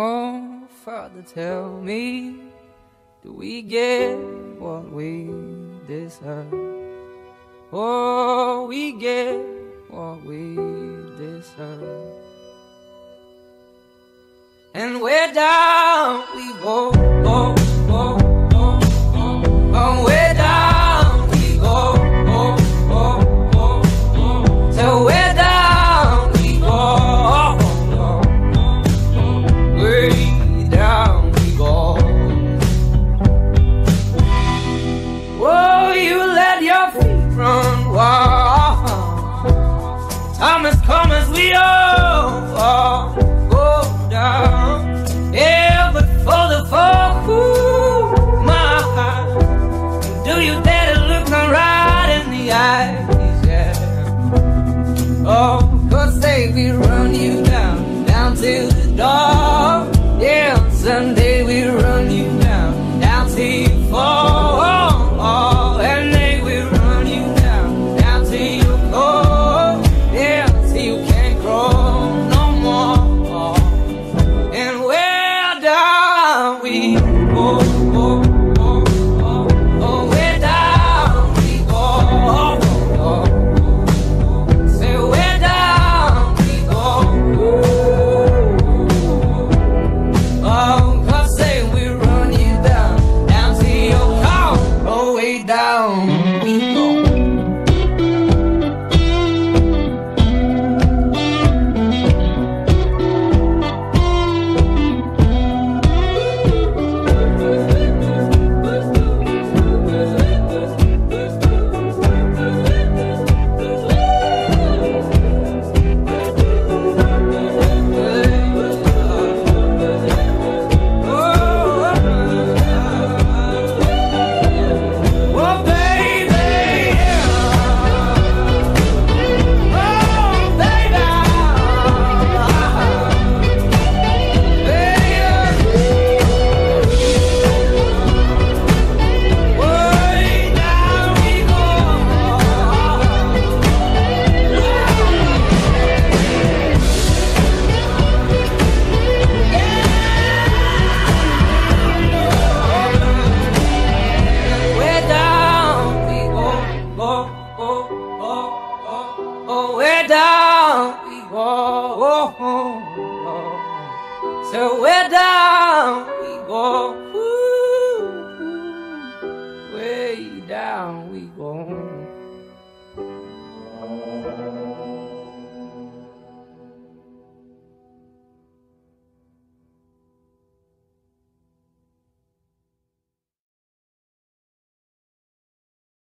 Oh, Father, tell me, do we get what we deserve? Oh, we get what we deserve. And we're down we go, You dare to look me right in the eyes? Yeah. Oh, cause they we run you down, down to the door. Yeah, someday we run you down, down till you fall. oh, oh, oh, oh, oh way down we go. Oh, oh, oh. So way down we go. Ooh, ooh, way down we go.